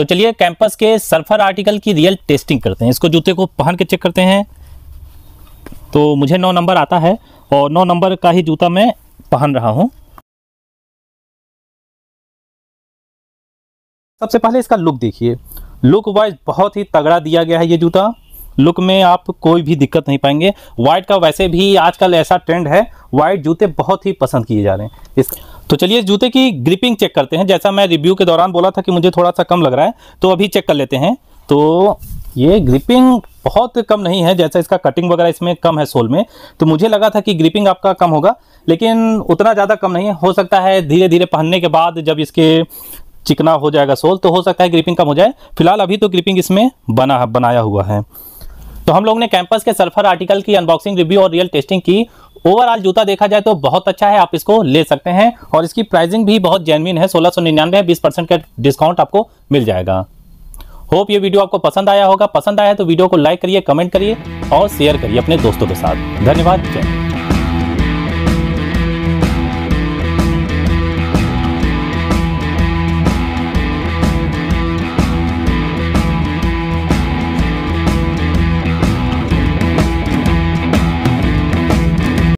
तो चलिए कैंपस के सल्फ़र आर्टिकल की रियल टेस्टिंग करते हैं। इसको जूते को पहन के चेक करते हैं। तो मुझे नौ नंबर आता है और नौ नंबर का ही जूता मैं पहन रहा हूँ। सबसे पहले इसका लुक देखिए। लुक वाइज बहुत ही तगड़ा दिया गया है ये जूता। लुक में आप कोई भी दिक्कत नहीं पाएँगे। वाइट का वैसे भी आजकल ऐसा ट्रेंड है वाइट जूते बहुत ही पसंद किए जा रहे हैं। इस तो चलिए जूते की ग्रिपिंग चेक करते हैं। जैसा मैं रिव्यू के दौरान बोला था कि मुझे थोड़ा सा कम लग रहा है तो अभी चेक कर लेते हैं। तो ये ग्रिपिंग बहुत कम नहीं है, जैसा इसका कटिंग वगैरह इसमें कम है सोल में। तो मुझे लगा था कि ग्रिपिंग आपका कम होगा, लेकिन उतना ज़्यादा कम नहीं है। हो सकता है धीरे धीरे पहनने के बाद जब इसके चिकना हो जाएगा सोल तो हो सकता है ग्रिपिंग कम हो जाए। फ़िलहाल अभी तो ग्रिपिंग इसमें बना, बनाया हुआ है। तो हम लोग ने कैंपस के सल्फ़र आर्टिकल की अनबॉक्सिंग रिव्यू और रियल टेस्टिंग की। ओवरऑल जूता देखा जाए तो बहुत अच्छा है, आप इसको ले सकते हैं और इसकी प्राइसिंग भी बहुत जेनविन है, सोलह सौ निन्यानवे है, बीस परसेंट का डिस्काउंट आपको मिल जाएगा। होप ये वीडियो आपको पसंद आया होगा। पसंद आया तो वीडियो को लाइक करिए कमेंट करिए और शेयर करिए अपने दोस्तों के साथ। धन्यवाद। जय